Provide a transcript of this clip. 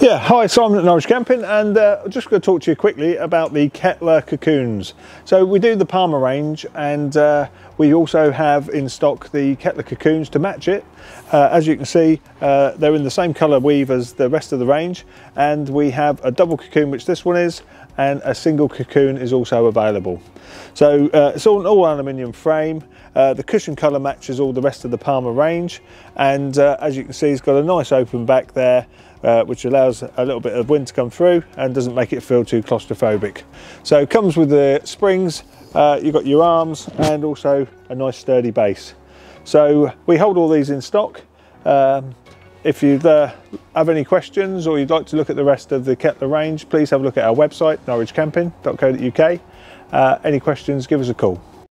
Yeah, hi, Simon at Norwich Camping, and uh, I'm just going to talk to you quickly about the Kettler cocoons. So we do the Palma range, and uh, we also have in stock the Kettler cocoons to match it. Uh, as you can see, uh, they're in the same colour weave as the rest of the range, and we have a double cocoon, which this one is, and a single cocoon is also available. So uh, it's all all aluminium frame. Uh, the cushion colour matches all the rest of the Palma range, and as you can see, it's got a nice open back there uh, which allows a little bit of wind to come through and doesn't make it feel too claustrophobic. So it comes with the springs, uh, you've got your arms and also a nice sturdy base. So we hold all these in stock. Um, if you uh, have any questions or you'd like to look at the rest of the Kettler range, please have a look at our website, norwichcamping.co.uk. Uh, any questions, give us a call.